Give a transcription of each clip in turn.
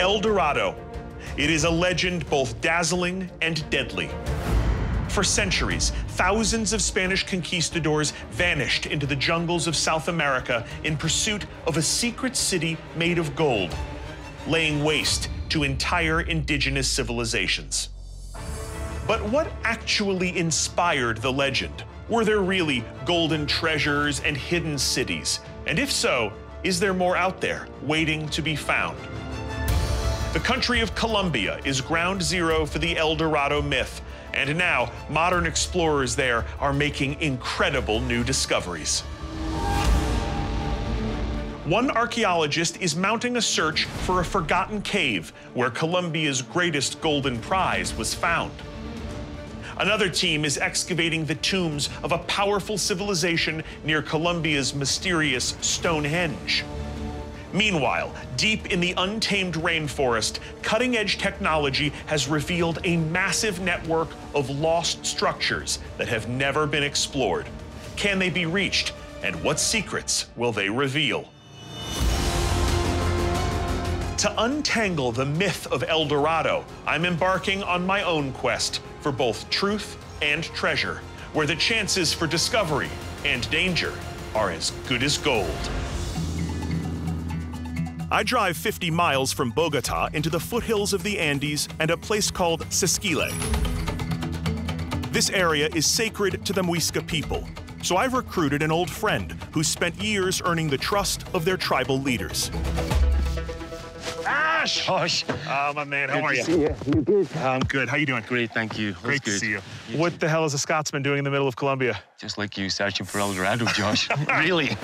El Dorado. It is a legend both dazzling and deadly. For centuries, thousands of Spanish conquistadors vanished into the jungles of South America in pursuit of a secret city made of gold, laying waste to entire indigenous civilizations. But what actually inspired the legend? Were there really golden treasures and hidden cities? And if so, is there more out there waiting to be found? The country of Colombia is ground zero for the El Dorado myth, and now modern explorers there are making incredible new discoveries. One archaeologist is mounting a search for a forgotten cave where Colombia's greatest golden prize was found. Another team is excavating the tombs of a powerful civilization near Colombia's mysterious Stonehenge. Meanwhile, deep in the untamed rainforest, cutting edge technology has revealed a massive network of lost structures that have never been explored. Can they be reached? And what secrets will they reveal? To untangle the myth of El Dorado, I'm embarking on my own quest for both truth and treasure, where the chances for discovery and danger are as good as gold. I drive 50 miles from Bogota into the foothills of the Andes and a place called Sesquile. This area is sacred to the Muisca people, so I've recruited an old friend who spent years earning the trust of their tribal leaders. Ash! Josh, Oh, my man, how good are to you? see you. You good? I'm good. How you doing? Great, thank you. Great to good. see you. You What too. the hell is a Scotsman doing in the middle of Colombia? Just like you searching for El Dorado, Josh. really?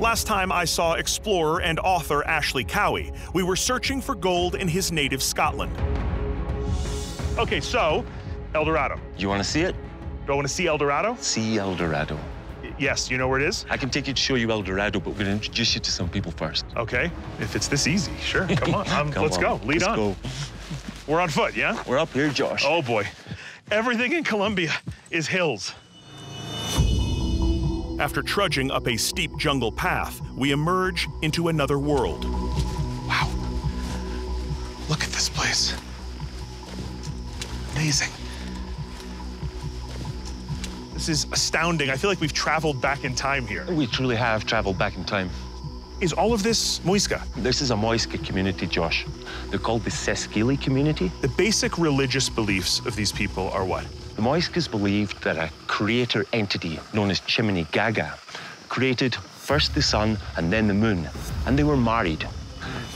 Last time I saw explorer and author Ashley Cowie, we were searching for gold in his native Scotland. Okay, so El Dorado. You want to see it? Do I want to see El Dorado? See El Dorado. Yes, you know where it is? I can take you to show you El Dorado, but we're to introduce you to some people first. Okay, if it's this easy, sure. Come on, um, Come let's on, go. Lead let's on. Go. We're on foot, yeah? We're up here, Josh. Oh boy. Everything in Colombia is hills. After trudging up a steep jungle path, we emerge into another world. Wow. Look at this place. Amazing. This is astounding. I feel like we've traveled back in time here. We truly have traveled back in time. Is all of this Muisca? This is a Muisca community, Josh. They're called the Sesquili community. The basic religious beliefs of these people are what? The Muiscas believed that a creator entity known as Chiminigagua created first the sun and then the moon, and they were married.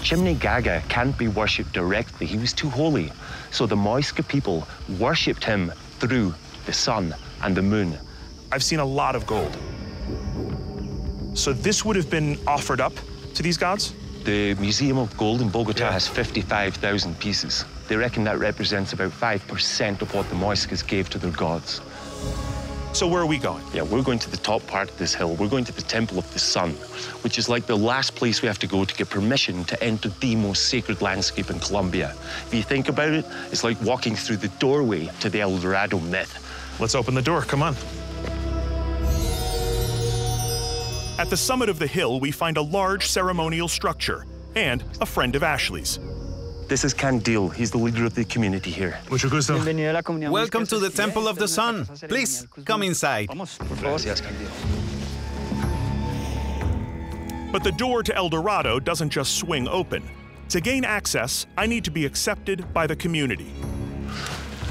Chiminigagua can't be worshipped directly, he was too holy. So the Muisca people worshipped him through the sun and the moon. I've seen a lot of gold. So this would have been offered up to these gods? The Museum of Gold in Bogota Yeah. has 55,000 pieces. They reckon that represents about 5% of what the Muiscas gave to their gods. So where are we going? Yeah, we're going to the top part of this hill. We're going to the Temple of the Sun, which is like the last place we have to go to get permission to enter the most sacred landscape in Colombia. If you think about it, it's like walking through the doorway to the El Dorado myth. Let's open the door. Come on. At the summit of the hill, we find a large ceremonial structure and a friend of Ashley's. This is Candil. He's the leader of the community here. Mucho gusto. Welcome to the Temple of the Sun. Please, come inside. But the door to El Dorado doesn't just swing open. To gain access, I need to be accepted by the community.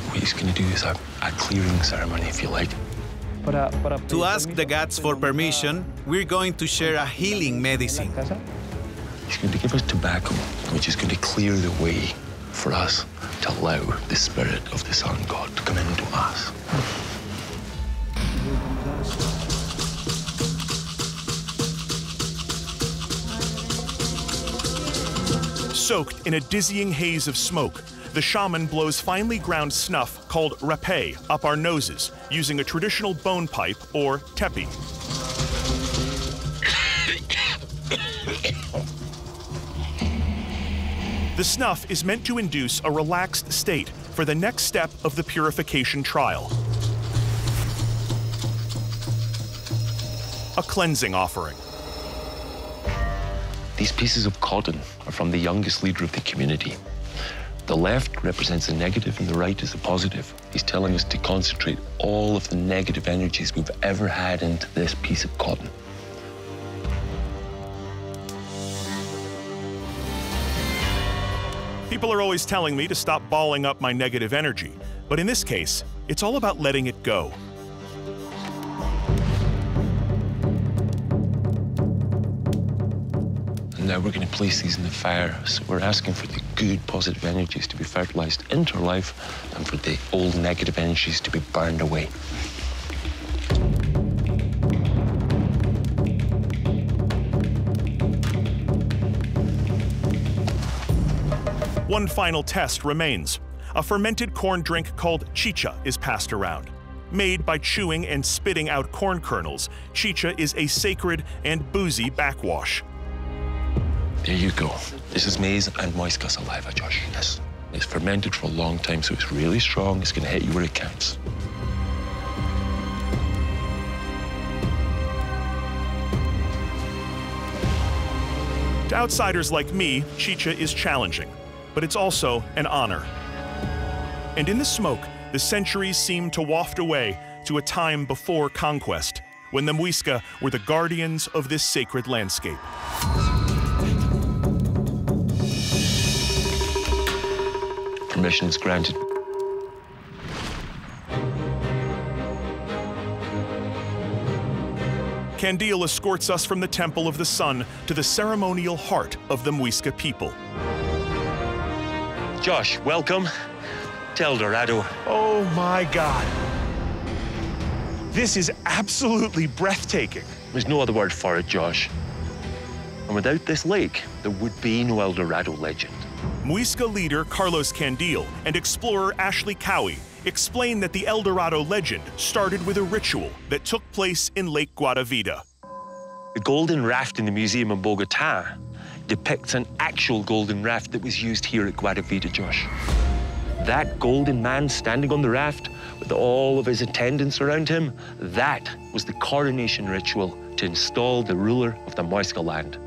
What he's going to do is a, uh, a clearing ceremony, if you like. To ask the gods for permission, we're going to share a healing medicine. He's going to give us tobacco, which is going to clear the way for us to allow the spirit of the sun god to come into us. Soaked in a dizzying haze of smoke, the shaman blows finely ground snuff called rapé up our noses using a traditional bone pipe or tepi. The snuff is meant to induce a relaxed state for the next step of the purification trial. A cleansing offering. These pieces of cotton are from the youngest leader of the community. The left represents the negative and the right is the positive. He's telling us to concentrate all of the negative energies we've ever had into this piece of cotton. People are always telling me to stop balling up my negative energy, but in this case, it's all about letting it go. Now we're going to place these in the fire. So we're asking for the good, positive energies to be fertilized into our life and for the old negative energies to be burned away. One final test remains. A fermented corn drink called chicha is passed around. Made by chewing and spitting out corn kernels, chicha is a sacred and boozy backwash. There you go. This is maize and Muisca saliva, Josh. Yes. It's fermented for a long time, so it's really strong. It's going to hit you where it counts. To outsiders like me, chicha is challenging, but it's also an honor. And in the smoke, the centuries seem to waft away to a time before conquest, when the Muisca were the guardians of this sacred landscape. Permission is granted. Candil escorts us from the Temple of the Sun to the ceremonial heart of the Muisca people. Josh, welcome to El Dorado. Oh my God. This is absolutely breathtaking. There's no other word for it, Josh. And without this lake, there would be no El Dorado legend. Muisca leader Carlos Candil and explorer Ashley Cowie explain that the El Dorado legend started with a ritual that took place in Lake Guatavita. The golden raft in the museum in Bogota depicts an actual golden raft that was used here at Guatavita, Josh. That golden man standing on the raft with all of his attendants around him, that was the coronation ritual to install the ruler of the Muisca land.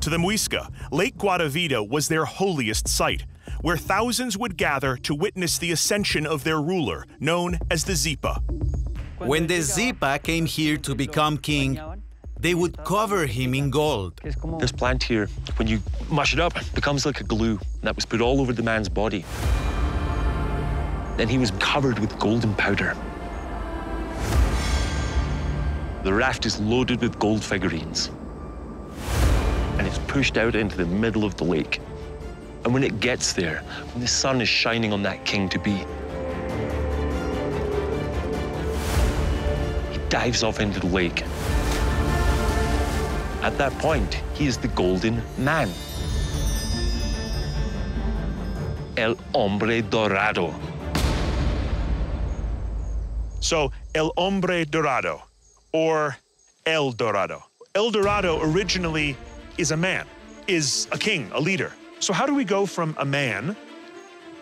To the Muisca, Lake Guatavita was their holiest site, where thousands would gather to witness the ascension of their ruler, known as the Zipa. When the Zipa came here to become king, they would cover him in gold. This plant here, when you mush it up, becomes like a glue that was put all over the man's body. Then he was covered with golden powder. The raft is loaded with gold figurines. And it's pushed out into the middle of the lake. And when it gets there, when the sun is shining on that king to be, he dives off into the lake. At that point, he is the golden man. El Hombre Dorado. So, El Hombre Dorado, or El Dorado. El Dorado originally is a man, is a king, a leader. So, how do we go from a man,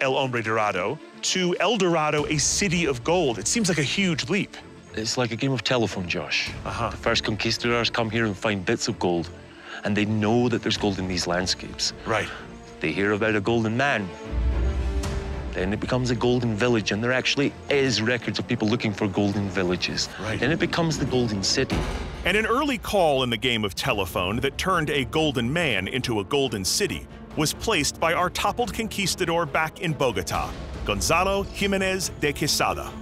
El Hombre Dorado, to El Dorado, a city of gold? It seems like a huge leap. It's like a game of telephone, Josh. Uh-huh. The first conquistadors come here and find bits of gold, and they know that there's gold in these landscapes. Right. They hear about a golden man. Then it becomes a golden village, and there actually is records of people looking for golden villages. Right. Then it becomes the golden city. And an early call in the game of telephone that turned a golden man into a golden city was placed by our toppled conquistador back in Bogota, Gonzalo Jimenez de Quesada.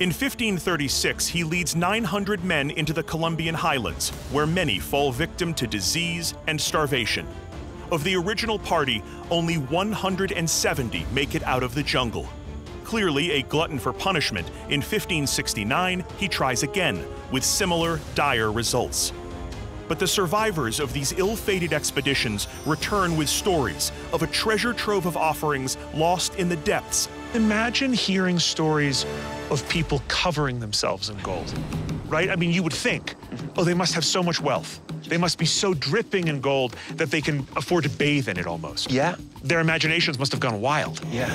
In 1536, he leads 900 men into the Colombian highlands, where many fall victim to disease and starvation. Of the original party, only 170 make it out of the jungle. Clearly a glutton for punishment, in 1569 he tries again, with similar dire results. But the survivors of these ill fated expeditions return with stories of a treasure trove of offerings lost in the depths. Imagine hearing stories of people covering themselves in gold, right? I mean, you would think, oh, they must have so much wealth. They must be so dripping in gold that they can afford to bathe in it almost. Yeah. Their imaginations must have gone wild. Yeah.